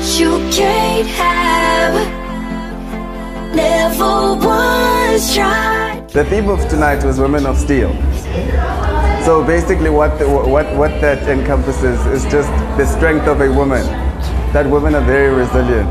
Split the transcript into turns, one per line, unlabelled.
what you can't have. Never once tried.
The theme of tonight was Women of Steel. So basically, what, the, what, what that encompasses is just the strength of a woman. That women are very resilient.